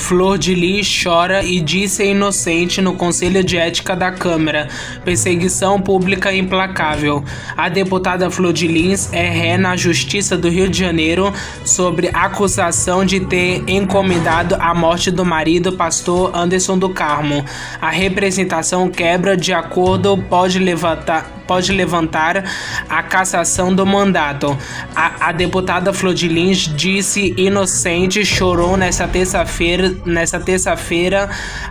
Flor de Lis chora e diz ser inocente no Conselho de Ética da Câmara. Perseguição pública implacável. A deputada Flor de Lis é ré na Justiça do Rio de Janeiro sobre acusação de ter encomendado a morte do marido, pastor Anderson do Carmo. A representação quebra de acordo pode levantar pode levantar a cassação do mandato. A, a deputada Flor de Lins disse inocente, chorou nesta terça-feira, nesta terça-feira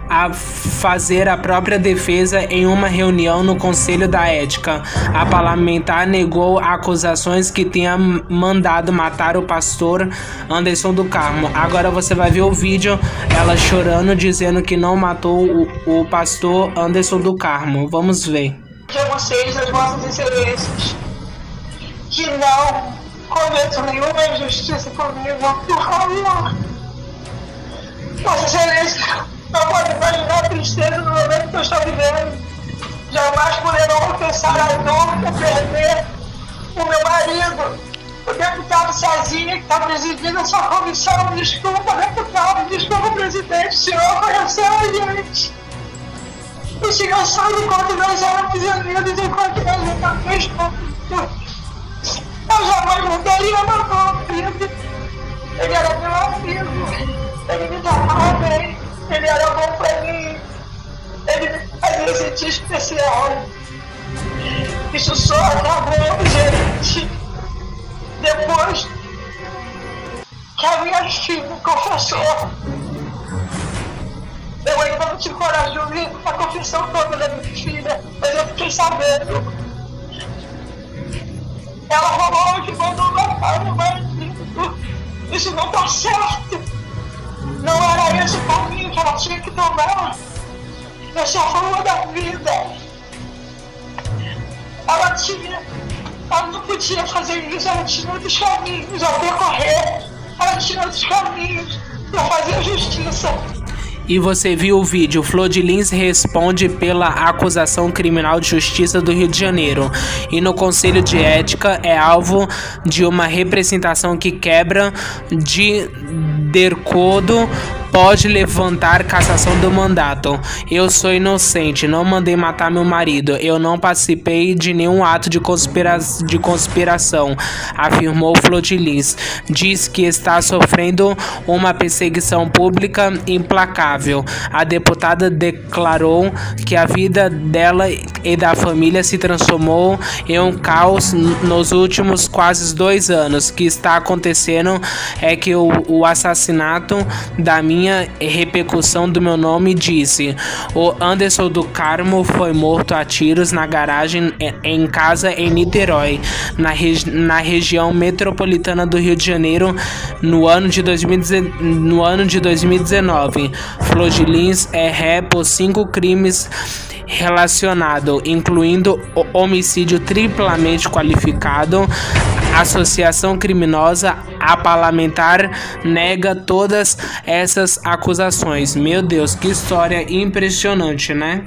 a fazer a própria defesa em uma reunião no Conselho da Ética. A parlamentar negou acusações que tinha mandado matar o pastor Anderson do Carmo. Agora você vai ver o vídeo ela chorando dizendo que não matou o, o pastor Anderson do Carmo. Vamos ver a vocês, as vossas excelências, que não cometam nenhuma injustiça comigo, por favor. Vossa excelência, não pode imaginar a tristeza no momento que eu estou vivendo. Jamais poderão pensar a dor de perder o meu marido. O deputado Cezinha, que está presidindo essa comissão, desculpa, deputado, desculpa, presidente, o senhor conheceu a gente. O senhor sabe quanto nós éramos unidos enquanto nós lutávamos juntos. Eu jamais mandaria meu marido. Ele era meu amigo. Ele me tratava bem. Ele era bom pra mim. Ele me fazia sentir especial. Isso só acabou, gente. Depois que a minha filha confessou coragem de ouvir a confissão toda da minha filha, mas eu fiquei sabendo. Ela rolou que mandou matar meu marido. Isso não tá certo. Não era esse o caminho que ela tinha que tomar. Essa a forma da vida. Ela tinha. Ela não podia fazer isso, ela tinha outros caminhos a percorrer. Ela tinha outros caminhos para fazer justiça e você viu o vídeo, Flor de Lins responde pela acusação criminal de justiça do Rio de Janeiro. E no Conselho de Ética é alvo de uma representação que quebra de dercodo pode levantar cassação do mandato. Eu sou inocente, não mandei matar meu marido. Eu não participei de nenhum ato de, conspira de conspiração, afirmou Flodilins. Diz que está sofrendo uma perseguição pública implacável. A deputada declarou que a vida dela e da família se transformou em um caos nos últimos quase dois anos. O que está acontecendo é que o, o assassinato da minha minha repercussão do meu nome disse: O Anderson do Carmo foi morto a tiros na garagem em casa em Niterói, na, regi na região metropolitana do Rio de Janeiro, no ano de, 2019. No ano de 2019. Flor de Lins é ré por cinco crimes relacionado, incluindo homicídio triplamente qualificado, associação criminosa, a parlamentar nega todas essas acusações. Meu Deus, que história impressionante, né?